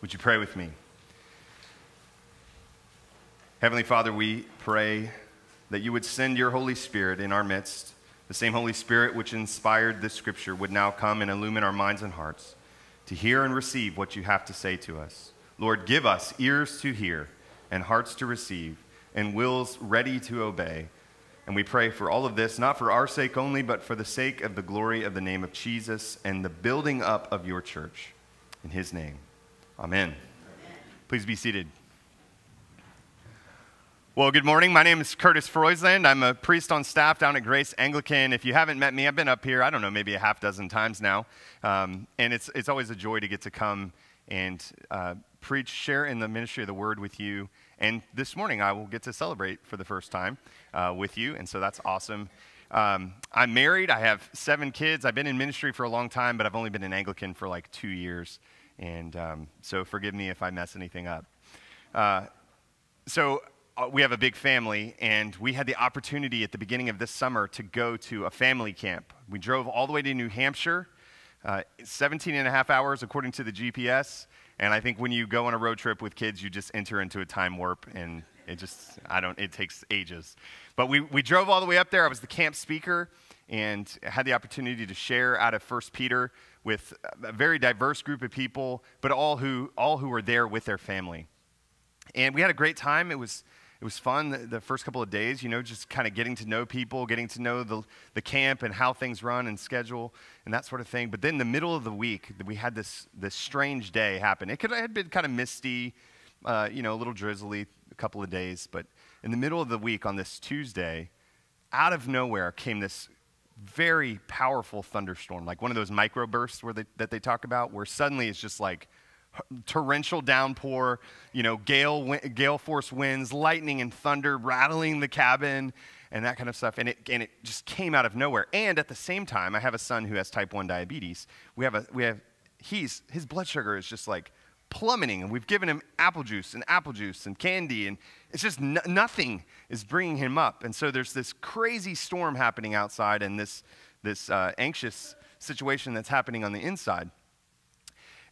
Would you pray with me? Heavenly Father, we pray that you would send your Holy Spirit in our midst. The same Holy Spirit which inspired this scripture would now come and illumine our minds and hearts to hear and receive what you have to say to us. Lord, give us ears to hear and hearts to receive and wills ready to obey. And we pray for all of this, not for our sake only, but for the sake of the glory of the name of Jesus and the building up of your church. In his name, amen. Please be seated. Well, good morning. My name is Curtis Froisland. I'm a priest on staff down at Grace Anglican. If you haven't met me, I've been up here, I don't know, maybe a half dozen times now. Um, and it's, it's always a joy to get to come and uh, preach, share in the ministry of the word with you. And this morning, I will get to celebrate for the first time uh, with you. And so that's awesome. Um, I'm married. I have seven kids. I've been in ministry for a long time, but I've only been an Anglican for like two years. And um, so forgive me if I mess anything up. Uh, so uh, we have a big family, and we had the opportunity at the beginning of this summer to go to a family camp. We drove all the way to New Hampshire, uh, 17 and a half hours according to the GPS. And I think when you go on a road trip with kids, you just enter into a time warp, and it just, I don't, it takes ages. But we, we drove all the way up there. I was the camp speaker and had the opportunity to share out of First Peter with a very diverse group of people, but all who, all who were there with their family. And we had a great time. It was, it was fun the, the, first couple of days, you know, just kind of getting to know people, getting to know the, the camp and how things run and schedule and that sort of thing. But then the middle of the week, we had this, this strange day happen. It could have been kind of misty, uh, you know, a little drizzly a couple of days. But in the middle of the week on this Tuesday, out of nowhere came this very powerful thunderstorm, like one of those microbursts where they, that they talk about, where suddenly it's just like torrential downpour, you know, gale, gale force winds, lightning and thunder rattling the cabin and that kind of stuff. And it, and it just came out of nowhere. And at the same time, I have a son who has type 1 diabetes. We have a, we have, he's, his blood sugar is just like plummeting. And we've given him apple juice and apple juice and candy. And it's just nothing is bringing him up. And so there's this crazy storm happening outside and this, this uh, anxious situation that's happening on the inside.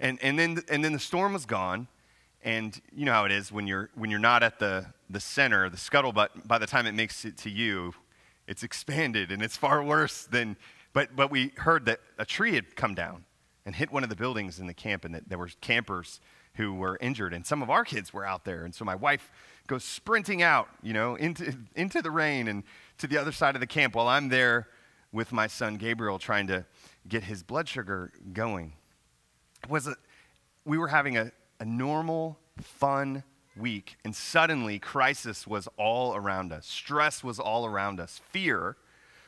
And, and, then, and then the storm was gone. And you know how it is when you're, when you're not at the, the center, the scuttlebutt, by the time it makes it to you, it's expanded and it's far worse than. But, but we heard that a tree had come down and hit one of the buildings in the camp, and that there were campers who were injured, and some of our kids were out there. And so my wife goes sprinting out, you know, into, into the rain and to the other side of the camp while I'm there with my son Gabriel trying to get his blood sugar going was a, we were having a, a normal, fun week, and suddenly crisis was all around us. Stress was all around us. Fear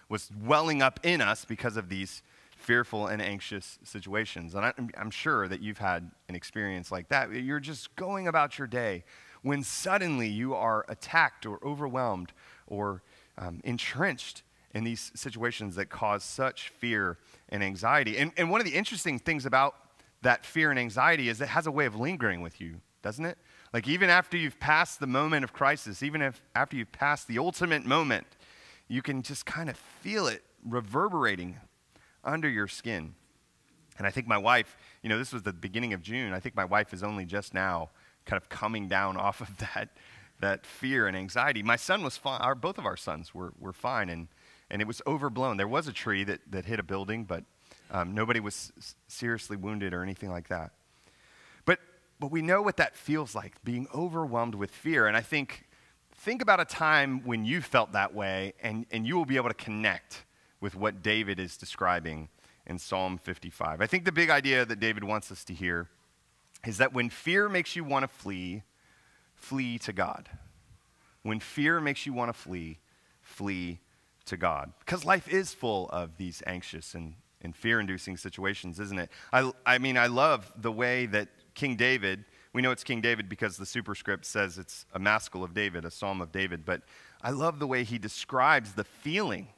was welling up in us because of these fearful and anxious situations. And I, am sure that you've had an experience like that. You're just going about your day when suddenly you are attacked or overwhelmed or um, entrenched in these situations that cause such fear and anxiety. And, and one of the interesting things about that fear and anxiety is it has a way of lingering with you, doesn't it? Like even after you've passed the moment of crisis, even if after you've passed the ultimate moment, you can just kind of feel it reverberating under your skin. And I think my wife, you know, this was the beginning of June. I think my wife is only just now kind of coming down off of that, that fear and anxiety. My son was fine. Our, both of our sons were, were fine, and, and it was overblown. There was a tree that, that hit a building, but um, nobody was seriously wounded or anything like that. But, but we know what that feels like, being overwhelmed with fear. And I think, think about a time when you felt that way, and, and you will be able to connect with what David is describing in Psalm 55. I think the big idea that David wants us to hear is that when fear makes you want to flee, flee to God. When fear makes you want to flee, flee to God. Because life is full of these anxious and in fear inducing situations, isn't it? I, I mean, I love the way that King David, we know it's King David because the superscript says it's a maskil of David, a psalm of David, but I love the way he describes the feeling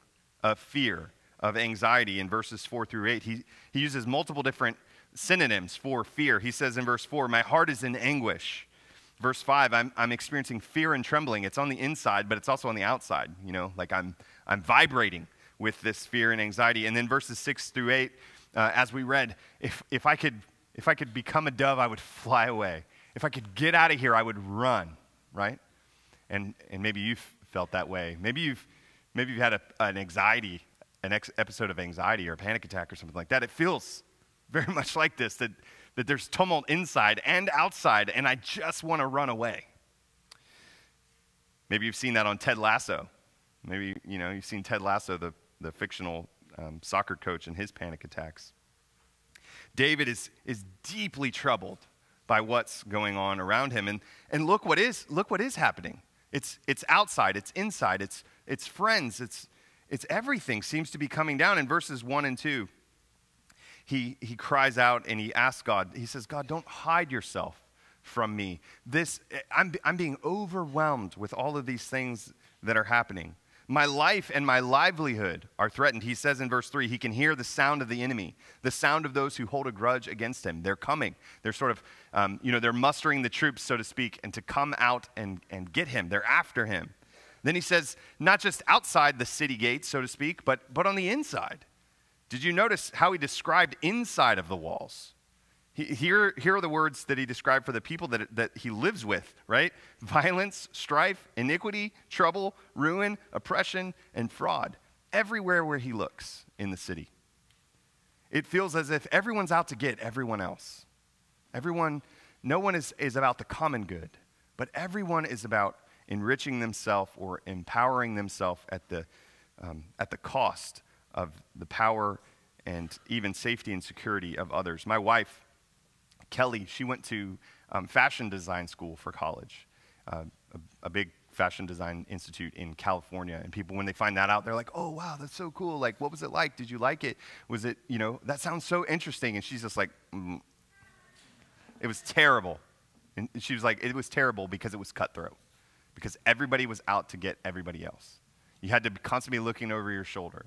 of fear, of anxiety in verses 4 through 8. He, he uses multiple different synonyms for fear. He says in verse 4, My heart is in anguish. Verse 5, I'm, I'm experiencing fear and trembling. It's on the inside, but it's also on the outside. You know, like I'm, I'm vibrating with this fear and anxiety. And then verses 6 through 8, uh, as we read, if, if I could if I could become a dove, I would fly away. If I could get out of here, I would run, right? And, and maybe you've felt that way. Maybe you've, maybe you've had a, an anxiety, an ex- episode of anxiety or a panic attack or something like that. It feels very much like this that, that there's tumult inside and outside, and I just want to run away. Maybe you've seen that on Ted Lasso. Maybe you know you've seen Ted Lasso, the, the fictional um, soccer coach, and his panic attacks. David is, is deeply troubled by what's going on around him. And, and look, what is, look what is happening. It's, it's outside, it's inside, it's, it's friends, it's, it's everything seems to be coming down. In verses 1 and 2, he, he cries out and he asks God, he says, God, don't hide yourself from me. This, I'm, I'm being overwhelmed with all of these things that are happening. My life and my livelihood are threatened. He says in verse 3 he can hear the sound of the enemy, the sound of those who hold a grudge against him. They're coming. They're sort of, um, you know, they're mustering the troops, so to speak, and to come out and, and get him. They're after him. Then he says, not just outside the city gates, so to speak, but, but on the inside. Did you notice how he described inside of the walls? Here, here are the words that he described for the people that, that he lives with, right? Violence, strife, iniquity, trouble, ruin, oppression, and fraud. Everywhere where he looks in the city. It feels as if everyone's out to get everyone else. Everyone, no one is, is about the common good, but everyone is about enriching themselves or empowering themselves at the, um, at the cost of the power and even safety and security of others. My wife, Kelly, she went to um, fashion design school for college, uh, a, a, big fashion design institute in California. And people, when they find that out, they're like, oh, wow, that's so cool. Like, what was it like? Did you like it? Was it, you know, that sounds so interesting. And she's just like, mm. it was terrible. And she was like, it was terrible because it was cutthroat, because everybody was out to get everybody else. You had to be constantly looking over your shoulder.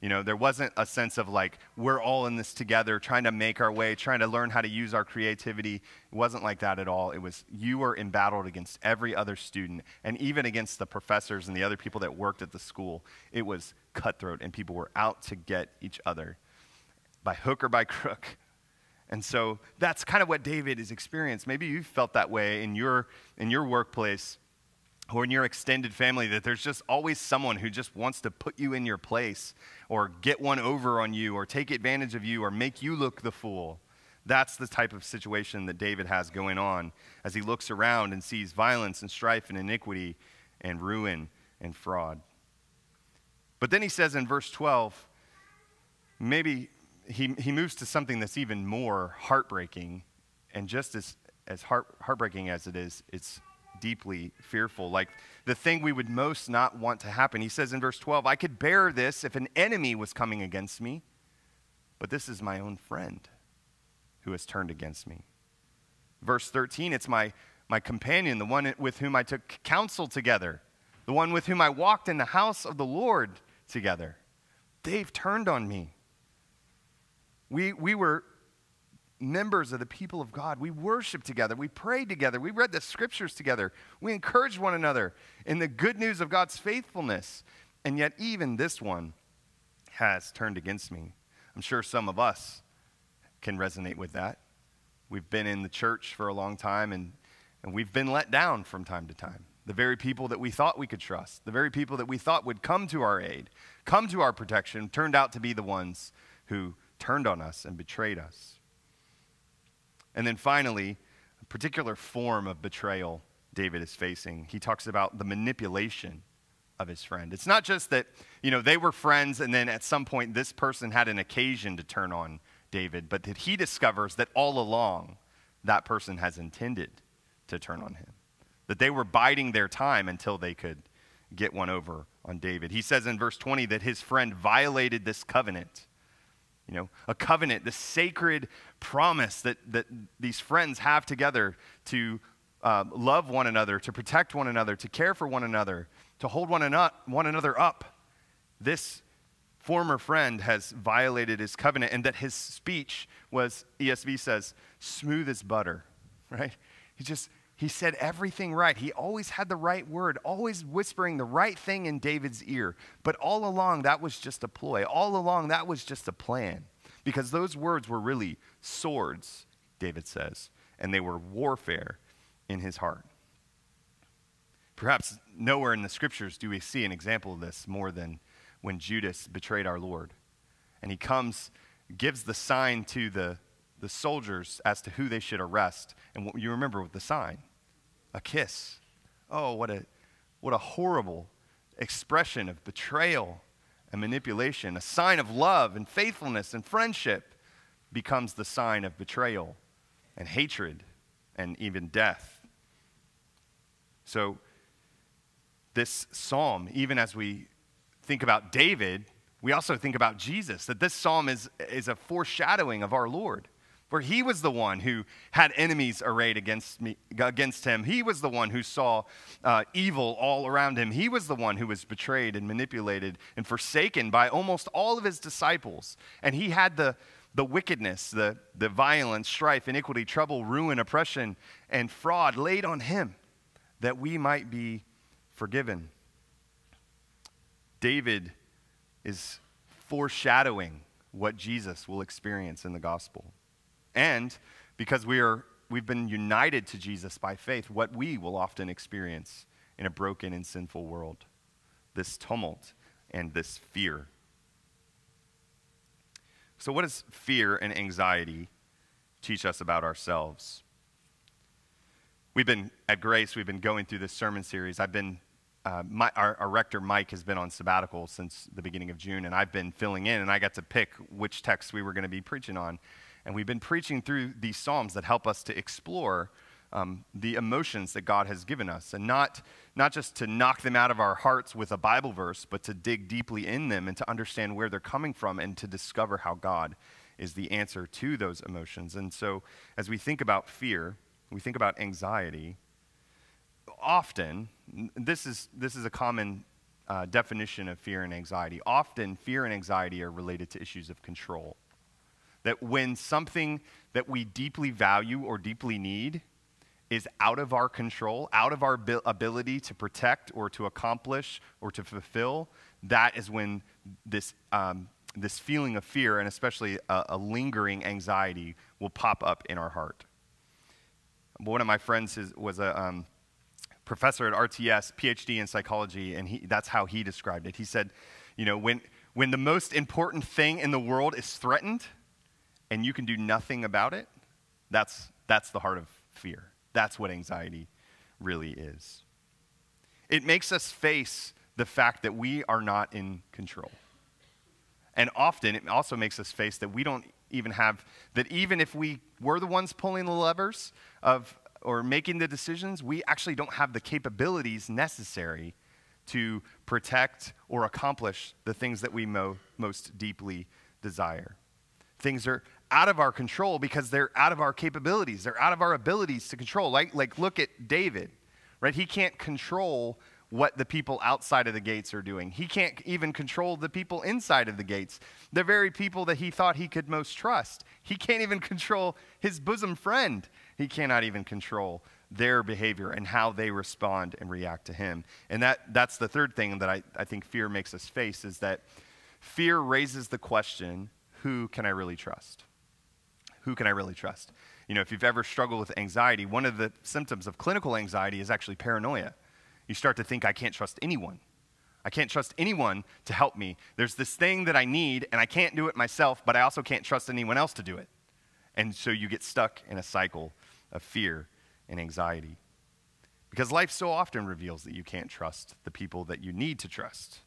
You know, there wasn't a sense of like, we're all in this together, trying to make our way, trying to learn how to use our creativity. It wasn't like that at all. It was you were embattled against every other student and even against the professors and the other people that worked at the school. It was cutthroat, and people were out to get each other by hook or by crook. And so that's kind of what David has experienced. Maybe you've felt that way in your, in your workplace or in your extended family that there's just always someone who just wants to put you in your place or get one over on you or take advantage of you or make you look the fool. That's the type of situation that David has going on as he looks around and sees violence and strife and iniquity and ruin and fraud. But then he says in verse 12, maybe he, he moves to something that's even more heartbreaking and just as, as heart, heartbreaking as it is, it's deeply fearful, like the thing we would most not want to happen. He says in verse 12, I could bear this if an enemy was coming against me, but this is my own friend who has turned against me. Verse 13, it's my, my companion, the one with whom I took counsel together, the one with whom I walked in the house of the Lord together. They've turned on me. We, we were members of the people of God. We worshiped together. We prayed together. We read the scriptures together. We encouraged one another in the good news of God's faithfulness. And yet, even this one has turned against me. I'm sure some of us can resonate with that. We've been in the church for a long time and, and we've been let down from time to time. The very people that we thought we could trust, the very people that we thought would come to our aid, come to our protection, turned out to be the ones who turned on us and betrayed us. And then finally, a particular form of betrayal David is facing. He talks about the manipulation of his friend. It's not just that, you know, they were friends and then at some point this person had an occasion to turn on David, but that he discovers that all along that person has intended to turn on him. That they were biding their time until they could get one over on David. He says in verse 20 that his friend violated this covenant you know, a covenant, the sacred promise that, that these friends have together to uh, love one another, to protect one another, to care for one another, to hold one, one another up. This former friend has violated his covenant, and that his speech was, ESV says, smooth as butter, right? He just, he said everything right. He always had the right word, always whispering the right thing in David's ear. But all along, that was just a ploy. All along, that was just a plan. Because those words were really swords David says, and they were warfare in his heart. Perhaps nowhere in the scriptures do we see an example of this more than when Judas betrayed our Lord. And he comes, gives the sign to the, the soldiers as to who they should arrest. And what you remember with the sign a kiss. Oh, what a, what a horrible expression of betrayal and manipulation. A sign of love and faithfulness and friendship becomes the sign of betrayal and hatred and even death. So, this psalm, even as we think about David, we also think about Jesus, that this psalm is, is a foreshadowing of our Lord. For he was the one who had enemies arrayed against, me, against him. He was the one who saw uh, evil all around him. He was the one who was betrayed and manipulated and forsaken by almost all of his disciples. And he had the, the wickedness, the, the violence, strife, iniquity, trouble, ruin, oppression, and fraud laid on him that we might be forgiven. David is foreshadowing what Jesus will experience in the gospel. And because we are, we've been united to Jesus by faith, what we will often experience in a broken and sinful world this tumult and this fear. So, what does fear and anxiety teach us about ourselves? We've been at Grace, we've been going through this sermon series. I've been uh, my, our, our, rector Mike has been on sabbatical since the beginning of June, and I've been filling in, and I got to pick which text we were going to be preaching on. And we've been preaching through these Psalms that help us to explore um, the emotions that God has given us, and not, not just to knock them out of our hearts with a Bible verse, but to dig deeply in them and to understand where they're coming from and to discover how God is the answer to those emotions. And so, as we think about fear, we think about anxiety, often, this is, this is a common uh, definition of fear and anxiety. Often, fear and anxiety are related to issues of control. That when something that we deeply value or deeply need is out of our control, out of our ability to protect or to accomplish or to fulfill, that is when this, um, this feeling of fear and especially a, a lingering anxiety will pop up in our heart. One of my friends is, was a. Um, professor at RTS, PhD in psychology, and he, that's how he described it. He said, you know, when, when the most important thing in the world is threatened and you can do nothing about it, that's, that's the heart of fear. That's what anxiety really is. It makes us face the fact that we are not in control. And often it also makes us face that we don't even have, that even if we were the ones pulling the levers of, or making the decisions, we actually don't have the capabilities necessary to protect or accomplish the things that we mo- most deeply desire. Things are out of our control because they're out of our capabilities. They're out of our abilities to control. Like, like look at David, right? He can't control what the people outside of the gates are doing. He can't even control the people inside of the gates, the very people that he thought he could most trust. He can't even control his bosom friend. He cannot even control their behavior and how they respond and react to him. And that, that's the third thing that I, I think fear makes us face is that fear raises the question who can I really trust? Who can I really trust? You know, if you've ever struggled with anxiety, one of the symptoms of clinical anxiety is actually paranoia. You start to think, I can't trust anyone. I can't trust anyone to help me. There's this thing that I need, and I can't do it myself, but I also can't trust anyone else to do it. And so you get stuck in a cycle of fear and anxiety. Because life so often reveals that you can't trust the people that you need to trust.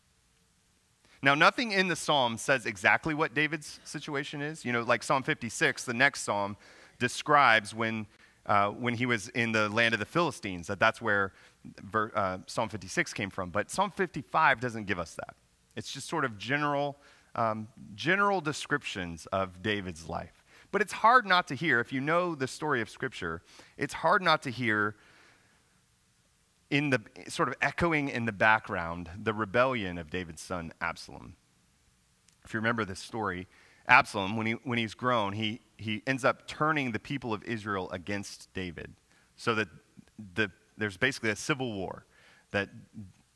Now, nothing in the psalm says exactly what David's situation is. You know, like Psalm 56, the next psalm, describes when, uh, when he was in the land of the Philistines, that that's where uh, Psalm 56 came from. But Psalm 55 doesn't give us that. It's just sort of general, um, general descriptions of David's life. But it's hard not to hear, if you know the story of Scripture, it's hard not to hear in the sort of echoing in the background the rebellion of David's son Absalom. If you remember this story, Absalom, when, he, when he's grown, he, he ends up turning the people of Israel against David. So that the, there's basically a civil war that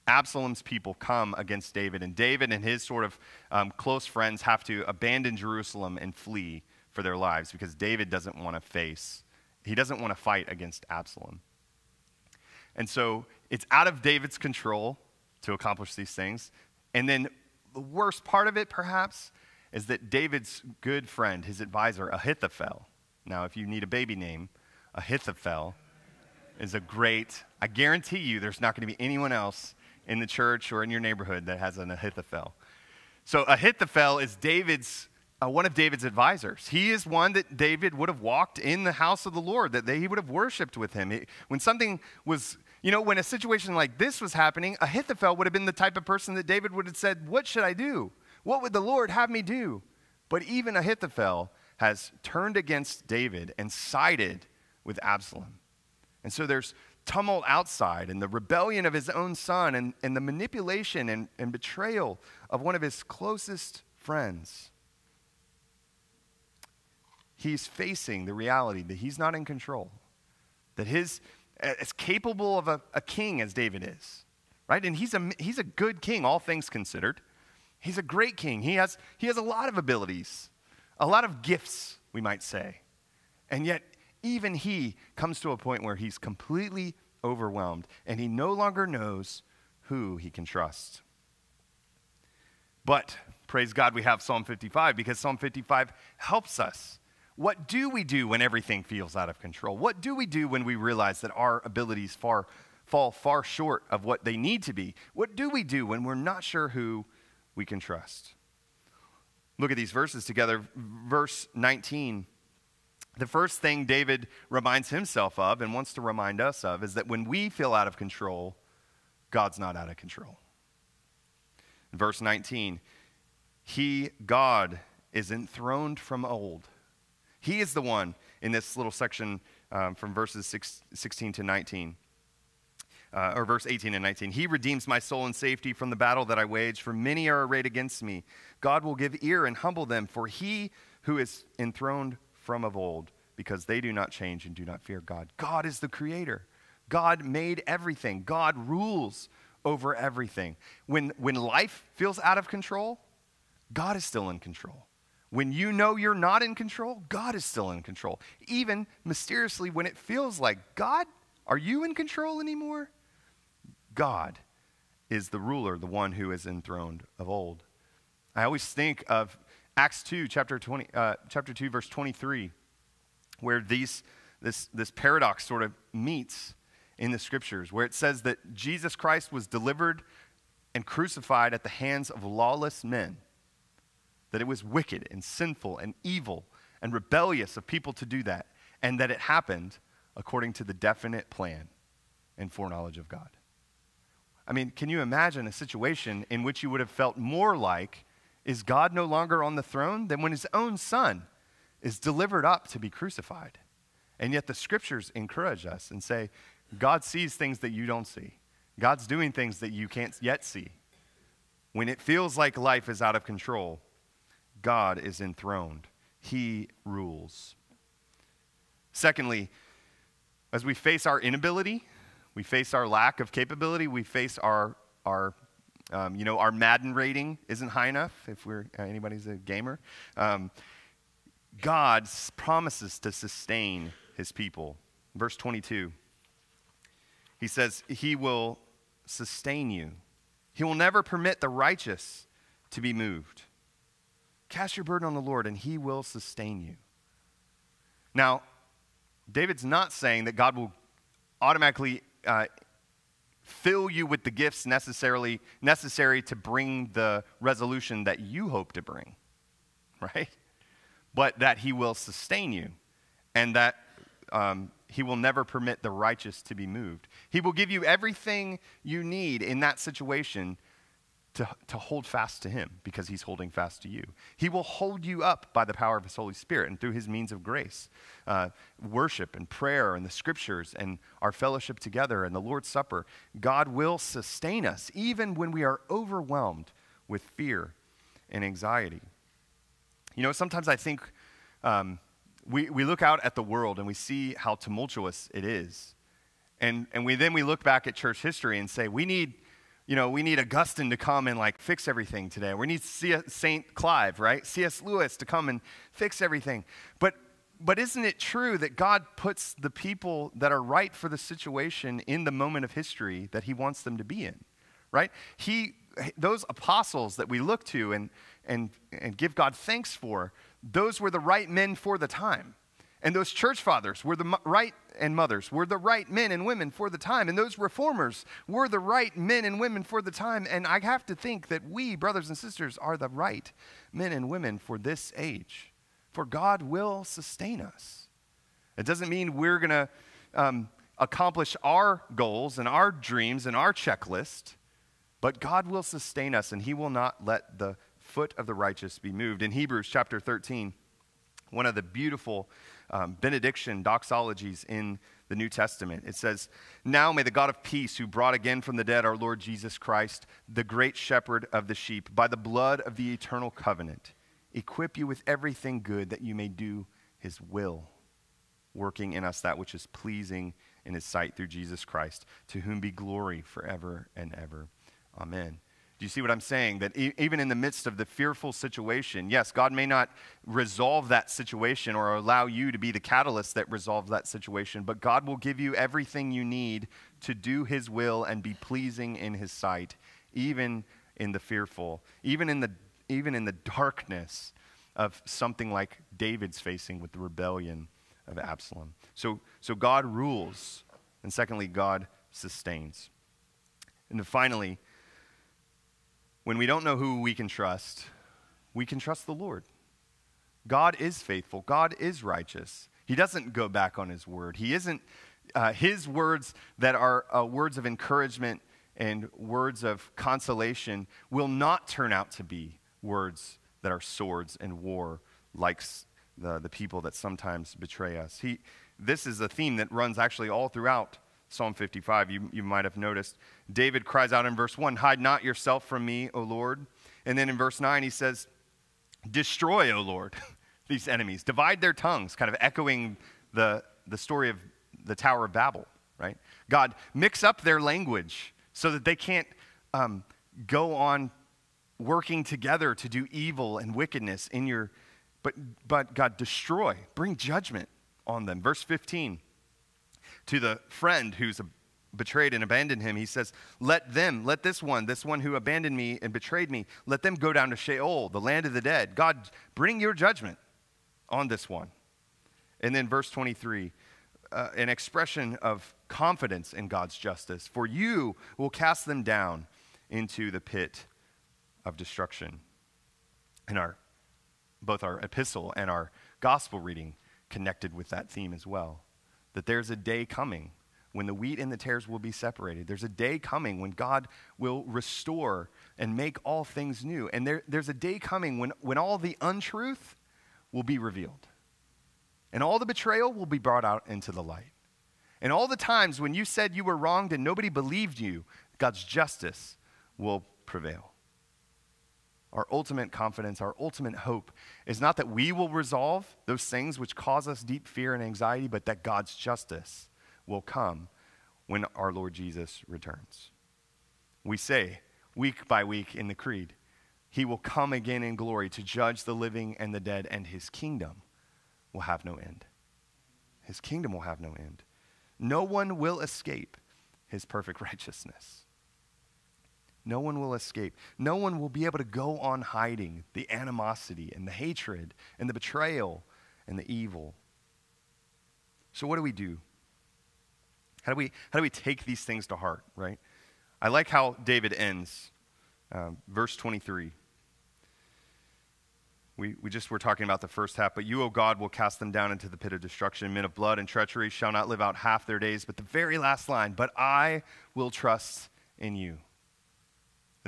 Absalom's people come against David, and David and his sort of um, close friends have to abandon Jerusalem and flee for their lives because David doesn't want to face, he doesn't want to fight against Absalom. And so it's out of David's control to accomplish these things. And then the worst part of it, perhaps, is that David's good friend, his advisor, Ahithophel. Now, if you need a baby name, Ahithophel is a great, I guarantee you there's not going to be anyone else in the church or in your neighborhood that has an Ahithophel. So Ahithophel is David's uh, one of David's advisors. He is one that David would have walked in the house of the Lord, that they, he would have worshiped with him. He, when something was, you know, when a situation like this was happening, Ahithophel would have been the type of person that David would have said, What should I do? What would the Lord have me do? But even Ahithophel has turned against David and sided with Absalom. And so there's tumult outside and the rebellion of his own son and, and the manipulation and, and betrayal of one of his closest friends. He's facing the reality that he's not in control, that his, as capable of a, a king as David is, right? And he's a, he's a good king, all things considered. He's a great king. He has, he has a lot of abilities, a lot of gifts, we might say. And yet, even he comes to a point where he's completely overwhelmed and he no longer knows who he can trust. But praise God, we have Psalm 55 because Psalm 55 helps us. What do we do when everything feels out of control? What do we do when we realize that our abilities far, fall far short of what they need to be? What do we do when we're not sure who we can trust? Look at these verses together. Verse 19 the first thing David reminds himself of and wants to remind us of is that when we feel out of control, God's not out of control. In verse 19, He, God, is enthroned from old. He is the one in this little section um, from verses six, 16 to 19. Uh, or verse 18 and 19. He redeems my soul in safety from the battle that I wage, for many are arrayed against me. God will give ear and humble them, for he who is enthroned from of old because they do not change and do not fear God. God is the creator. God made everything. God rules over everything. When, when life feels out of control, God is still in control. When you know you're not in control, God is still in control. Even mysteriously, when it feels like, God, are you in control anymore? God is the ruler, the one who is enthroned of old. I always think of Acts 2, chapter, 20, uh, chapter 2, verse 23, where these, this, this paradox sort of meets in the scriptures, where it says that Jesus Christ was delivered and crucified at the hands of lawless men, that it was wicked and sinful and evil and rebellious of people to do that, and that it happened according to the definite plan and foreknowledge of God. I mean, can you imagine a situation in which you would have felt more like is God no longer on the throne than when his own son is delivered up to be crucified? And yet the scriptures encourage us and say, God sees things that you don't see. God's doing things that you can't yet see. When it feels like life is out of control, God is enthroned. He rules. Secondly, as we face our inability, we face our lack of capability, we face our, our um, you know, our Madden rating isn't high enough if we're, uh, anybody's a gamer. Um, God promises to sustain his people. Verse 22, he says, He will sustain you. He will never permit the righteous to be moved. Cast your burden on the Lord, and he will sustain you. Now, David's not saying that God will automatically uh, fill you with the gifts necessarily necessary to bring the resolution that you hope to bring, right? But that he will sustain you and that um, he will never permit the righteous to be moved. He will give you everything you need in that situation to, to hold fast to him because he's holding fast to you. He will hold you up by the power of his Holy Spirit and through his means of grace. Uh, worship and prayer and the scriptures and our fellowship together and the Lord's Supper. God will sustain us even when we are overwhelmed with fear and anxiety. You know, sometimes I think um, we, we look out at the world and we see how tumultuous it is. And, and we, then we look back at church history and say, we need you know, we need Augustine to come and like fix everything today. We need St. Clive, right? C.S. Lewis to come and fix everything. But, but isn't it true that God puts the people that are right for the situation in the moment of history that he wants them to be in, right? He, those apostles that we look to and, and, and give God thanks for, those were the right men for the time. And those church fathers were the right and mothers were the right men and women for the time. And those reformers were the right men and women for the time. And I have to think that we, brothers and sisters, are the right men and women for this age. For God will sustain us. It doesn't mean we're going to um, accomplish our goals and our dreams and our checklist, but God will sustain us and He will not let the foot of the righteous be moved. In Hebrews chapter 13, one of the beautiful um, benediction doxologies in the New Testament. It says, Now may the God of peace, who brought again from the dead our Lord Jesus Christ, the great shepherd of the sheep, by the blood of the eternal covenant, equip you with everything good that you may do his will, working in us that which is pleasing in his sight through Jesus Christ, to whom be glory forever and ever. Amen. Do you see what I'm saying? That e- even in the midst of the fearful situation, yes, God may not resolve that situation or allow you to be the catalyst that resolves that situation, but God will give you everything you need to do His will and be pleasing in His sight, even in the fearful, even in the, even in the darkness of something like David's facing with the rebellion of Absalom. So, so God rules, and secondly, God sustains. And finally, when we don't know who we can trust, we can trust the Lord. God is faithful, God is righteous. He doesn't go back on his word. He isn't, uh, his words that are uh, words of encouragement and words of consolation will not turn out to be words that are swords and war like the, the people that sometimes betray us. He, this is a theme that runs actually all throughout Psalm 55, you, you might have noticed. David cries out in verse 1 Hide not yourself from me, O Lord. And then in verse 9, he says, Destroy, O Lord, these enemies. Divide their tongues, kind of echoing the, the story of the Tower of Babel, right? God, mix up their language so that they can't um, go on working together to do evil and wickedness in your. But, but God, destroy, bring judgment on them. Verse 15 to the friend who's betrayed and abandoned him, he says, Let them, let this one, this one who abandoned me and betrayed me, let them go down to Sheol, the land of the dead. God, bring your judgment on this one. And then verse 23, uh, an expression of confidence in God's justice. For you will cast them down into the pit of destruction. And our, both our epistle and our gospel reading connected with that theme as well that there's a day coming when the wheat and the tares will be separated. There's a day coming when God will restore and make all things new. And there, there's a day coming when, when all the untruth will be revealed. And all the betrayal will be brought out into the light. And all the times when you said you were wronged and nobody believed you, God's justice will prevail. Our ultimate confidence, our ultimate hope is not that we will resolve those things which cause us deep fear and anxiety, but that God's justice will come when our Lord Jesus returns. We say week by week in the Creed, He will come again in glory to judge the living and the dead, and His kingdom will have no end. His kingdom will have no end. No one will escape His perfect righteousness. No one will escape. No one will be able to go on hiding the animosity and the hatred and the betrayal and the evil. So, what do we do? How do we, how do we take these things to heart, right? I like how David ends, um, verse 23. We, we just were talking about the first half, but you, O God, will cast them down into the pit of destruction. Men of blood and treachery shall not live out half their days. But the very last line, but I will trust in you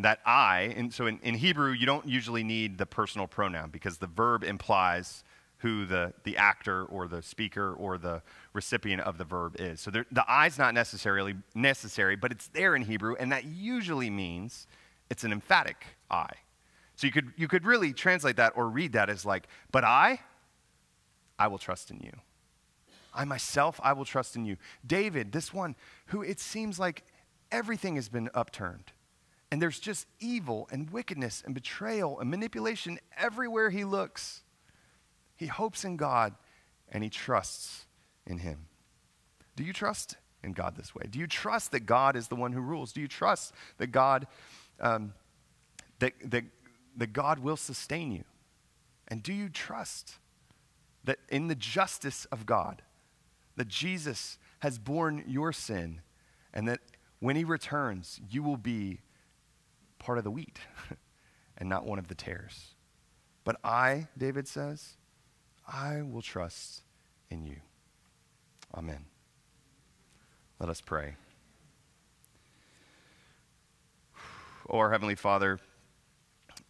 that I, and so in, in Hebrew, you don't usually need the personal pronoun because the verb implies who the, the actor or the speaker or the recipient of the verb is. So there, the I's not necessarily necessary, but it's there in Hebrew, and that usually means it's an emphatic I. So you could, you could really translate that or read that as like, but I, I will trust in you. I myself, I will trust in you. David, this one who it seems like everything has been upturned And there's just evil and wickedness and betrayal and manipulation everywhere he looks. He hopes in God and he trusts in him. Do you trust in God this way? Do you trust that God is the one who rules? Do you trust that God, um, that, that, that God will sustain you? And do you trust that in the justice of God, that Jesus has borne your sin, and that when he returns, you will be part of the wheat and not one of the tares. But I, David says, I will trust in you. Amen. Let us pray. Oh, our Heavenly Father,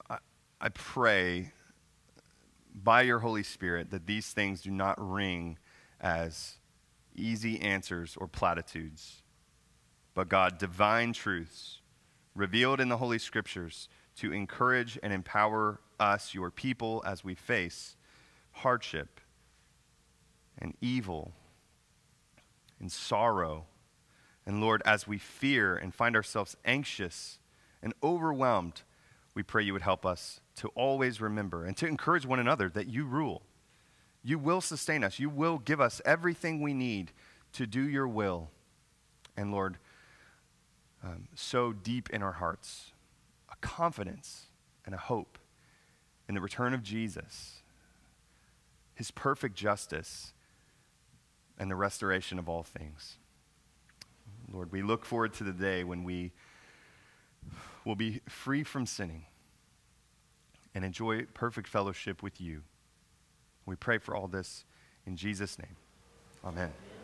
I, I pray by your Holy Spirit that these things do not ring as easy answers or platitudes, but God, divine truths revealed in the Holy Scriptures to encourage and empower us, your people, as we face hardship and evil and sorrow. And Lord, as we fear and find ourselves anxious and overwhelmed, we pray you would help us to always remember and to encourage one another that you rule. You will sustain us. You will give us everything we need to do your will. And Lord, um, sow deep in our hearts a confidence and a hope in the return of Jesus, his perfect justice, and the restoration of all things. Lord, we look forward to the day when we will be free from sinning and enjoy perfect fellowship with you. We pray for all this in Jesus' name. Amen.